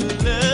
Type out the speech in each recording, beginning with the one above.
love.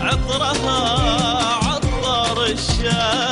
عطرها عطر الشام.